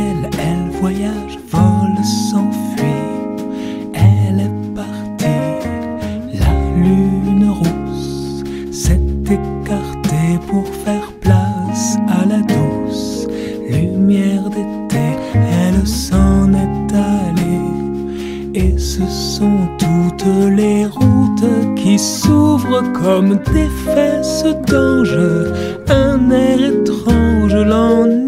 elle voyage, vole, s'enfuit. Elle est partie, la lune rousse s'est écartée pour faire place à la douce lumière d'été. Elle s'en est allée et ce sont toutes les routes qui s'ouvrent comme des fesses d'ange. Un air étrange l'ennuie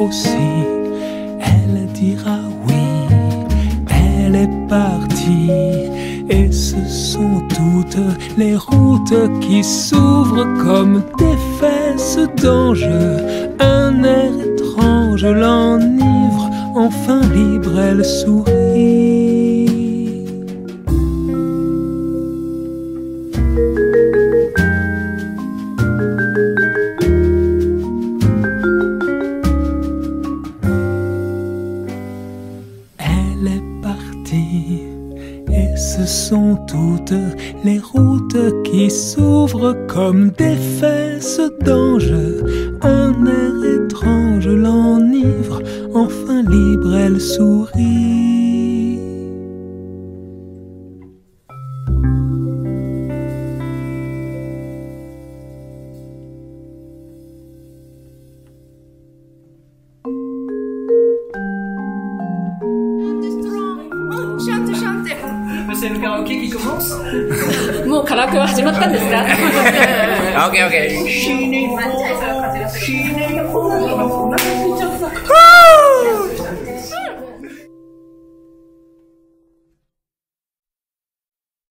aussi. Elle dira oui, elle est partie. Et ce sont toutes les routes qui s'ouvrent comme des fesses d'ange. Un air étrange l'enivre, enfin libre elle sourit. Sont toutes les routes qui s'ouvrent comme des fesses d'ange. Un air étrange l'enivre, enfin libre elle sourit. せるも。もうカラオケは始まったんですか。死ね死ね